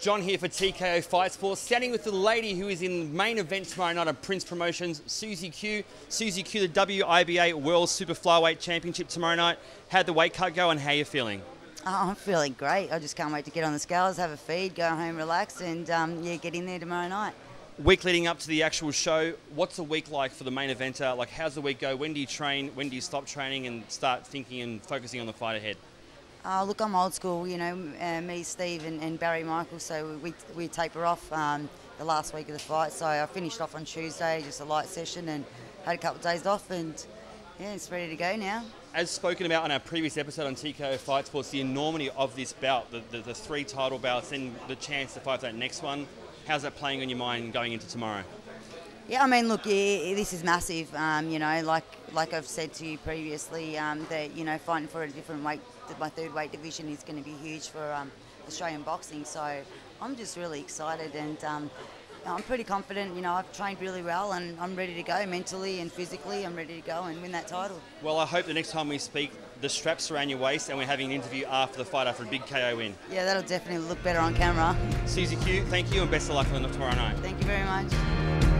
John here for TKO Fight Sports, standing with the lady who is in the main event tomorrow night at Prince Promotions, Susie Q. Susie Q, the WIBA World Super Flyweight Championship tomorrow night. How'd the weight cut go and how are you feeling? Oh, I'm feeling great. I just can't wait to get on the scales, have a feed, go home, relax, and um, yeah, get in there tomorrow night. Week leading up to the actual show, what's the week like for the main eventer? Like, how's the week go? When do you train? When do you stop training and start thinking and focusing on the fight ahead? Uh, look, I'm old school, you know, uh, me, Steve, and, and, Barry Michael, so we, we taper off um, the last week of the fight. So I finished off on Tuesday, just a light session, and had a couple of days off, and yeah, it's ready to go now. As spoken about on our previous episode on TKO Fight Sports, the enormity of this bout, the, the, the three title bouts, and the chance to fight that next one, how's that playing on your mind going into tomorrow? Yeah, I mean, look, this is massive. Um, you know, like like I've said to you previously, um, that you know, fighting for a different weight, my third weight division is going to be huge for um, Australian boxing. So I'm just really excited, and um, I'm pretty confident. You know, I've trained really well, and I'm ready to go mentally and physically. I'm ready to go and win that title. Well, I hope the next time we speak, the straps are around your waist, and we're having an interview after the fight after a big KO win. Yeah, that'll definitely look better on camera. Susie Q, thank you, and best of luck on tomorrow night. Thank you very much.